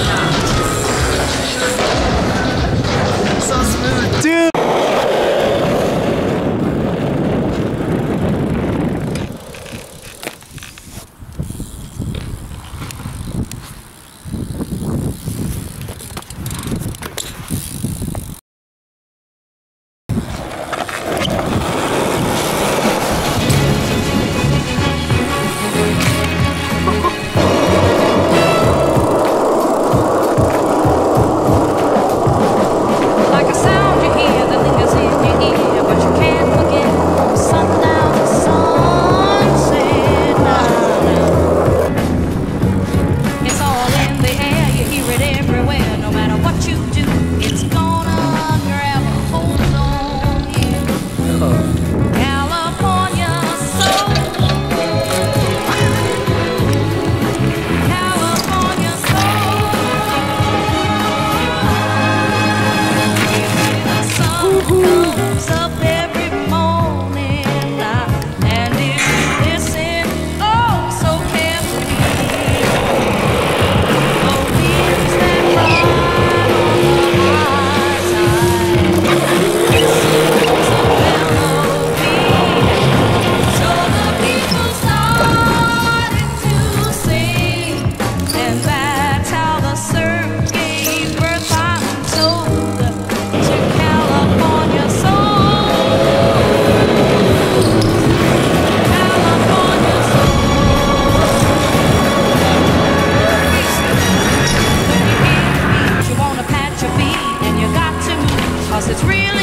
So it's really